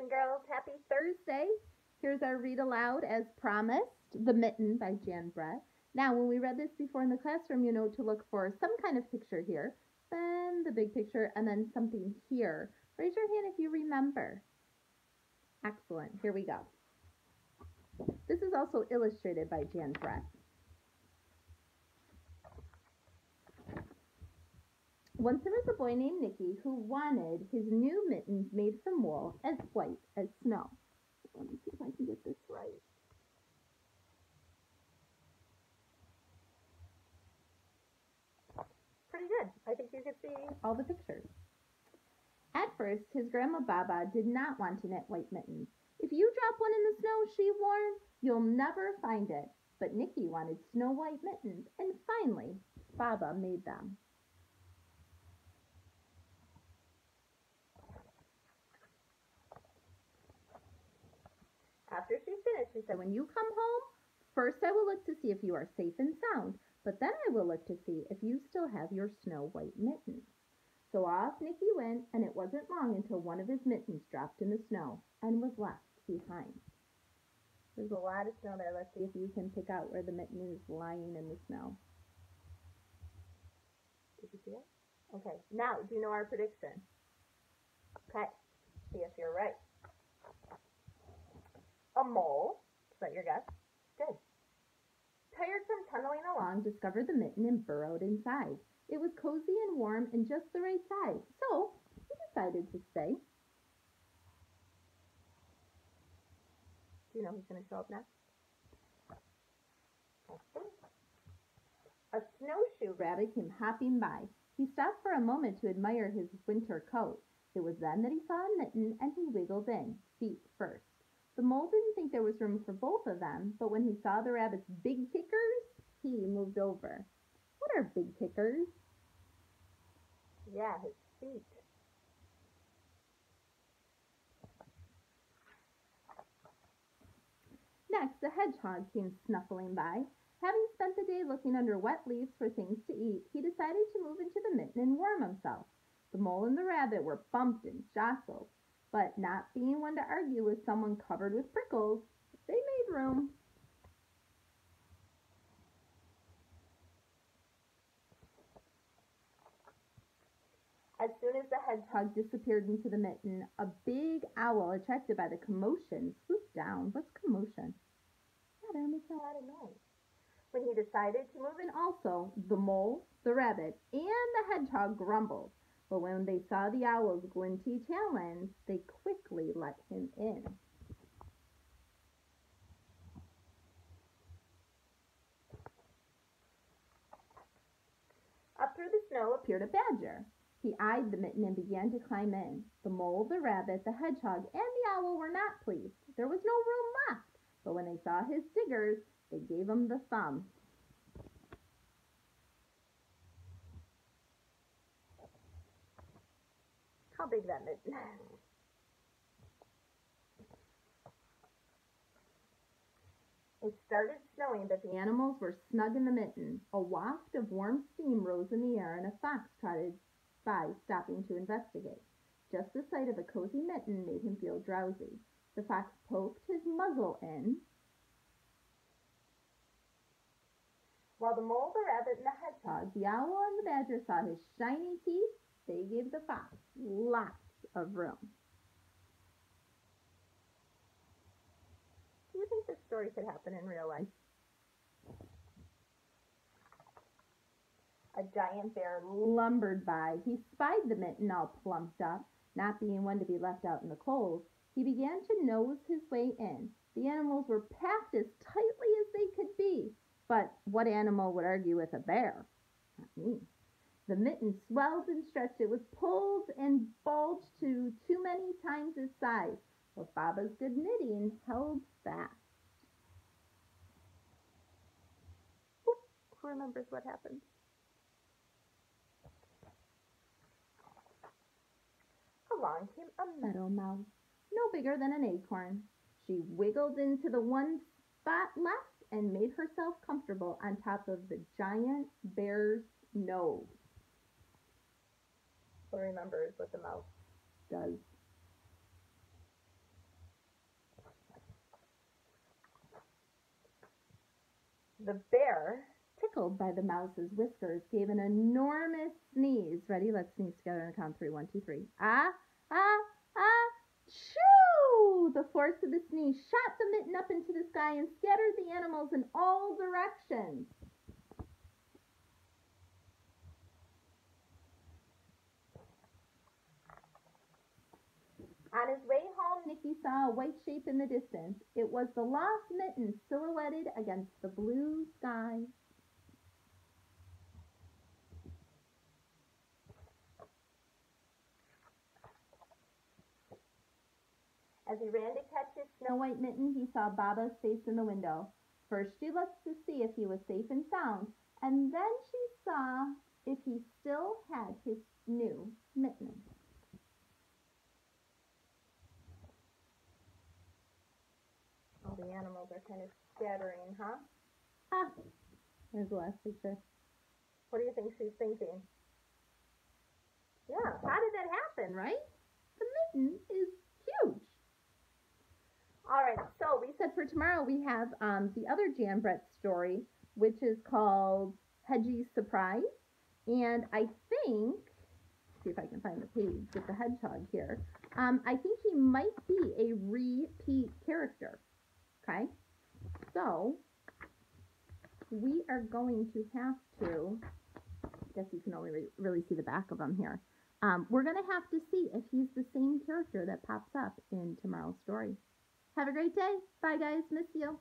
and girls. Happy Thursday. Here's our read aloud as promised The Mitten by Jan Brett. Now, when we read this before in the classroom, you know to look for some kind of picture here, then the big picture, and then something here. Raise your hand if you remember. Excellent. Here we go. This is also illustrated by Jan Brett. Once there was a boy named Nicky who wanted his new mittens made from wool as white as snow. Let me see if I can get this right. Pretty good. I think you can see all the pictures. At first, his grandma Baba did not want to knit white mittens. If you drop one in the snow, she warned, you'll never find it. But Nicky wanted snow white mittens, and finally, Baba made them. She said, When you come home, first I will look to see if you are safe and sound, but then I will look to see if you still have your snow white mittens. So off Nicky went, and it wasn't long until one of his mittens dropped in the snow and was left behind. There's a lot of snow there. Let's see if you can pick out where the mitten is lying in the snow. Did you see it? Okay, now do you know our prediction? Okay, see if you're right. A mole, is that your guess? Good. Tired from tunneling along, discovered the mitten and burrowed inside. It was cozy and warm and just the right size, so he decided to stay. Do you know who's going to show up next? A snowshoe rabbit came hopping by. He stopped for a moment to admire his winter coat. It was then that he saw a mitten and he wiggled in, feet first. The mole didn't think there was room for both of them, but when he saw the rabbit's big kickers, he moved over. What are big kickers? Yeah, his feet. Next, a hedgehog came snuffling by. Having spent the day looking under wet leaves for things to eat, he decided to move into the mitten and warm himself. The mole and the rabbit were bumped and jostled, but not being one to argue with someone covered with prickles, they made room. As soon as the hedgehog disappeared into the mitten, a big owl, attracted by the commotion, swooped down. What's commotion? Yeah, they're making a lot of noise. When he decided to move in also, the mole, the rabbit, and the hedgehog grumbled. But when they saw the owl's glinty talons, they quickly let him in. Up through the snow appeared a badger. He eyed the mitten and began to climb in. The mole, the rabbit, the hedgehog, and the owl were not pleased. There was no room left, but when they saw his diggers, they gave him the thumb. How big that mitten. It started snowing, but the animals were snug in the mitten. A waft of warm steam rose in the air, and a fox trotted by, stopping to investigate. Just the sight of a cozy mitten made him feel drowsy. The fox poked his muzzle in, while the mole, the rabbit, and the hedgehog, the owl, and the badger saw his shiny teeth. They gave the fox lots of room. Do you think this story could happen in real life? A giant bear lumbered by. He spied the mitten all plumped up. Not being one to be left out in the cold, he began to nose his way in. The animals were packed as tightly as they could be. But what animal would argue with a bear? Not me. The mitten swelled and stretched. It was pulled and bulged to too many times its size. But Baba's good knitting held fast. Who remembers what happened? Along came a meadow mouse, no bigger than an acorn. She wiggled into the one spot left and made herself comfortable on top of the giant bear's nose or remembers what the mouth does. The bear, tickled by the mouse's whiskers, gave an enormous sneeze. Ready? Let's sneeze together and count three. One, two, three. Ah, ah, ah, choo! The force of the sneeze shot the mitten up into the sky and scattered the animals in all directions. On his way home, Nicky saw a white shape in the distance. It was the lost mitten silhouetted against the blue sky. As he ran to catch his snow white mitten, he saw Baba's face in the window. First she looked to see if he was safe and sound, and then she saw if he still had his new mitten. All the animals are kind of scattering, huh? Ah, there's the last picture. What do you think she's thinking? Yeah, how did that happen, right? The mitten is huge. All right, so we said for tomorrow we have um, the other Jan Brett story, which is called Hedgie's Surprise. And I think, see if I can find the page with the hedgehog here. Um, I think he might be a repeat character. Okay, so we are going to have to, I guess you can only re really see the back of him here. Um, we're going to have to see if he's the same character that pops up in tomorrow's story. Have a great day. Bye, guys. Miss you.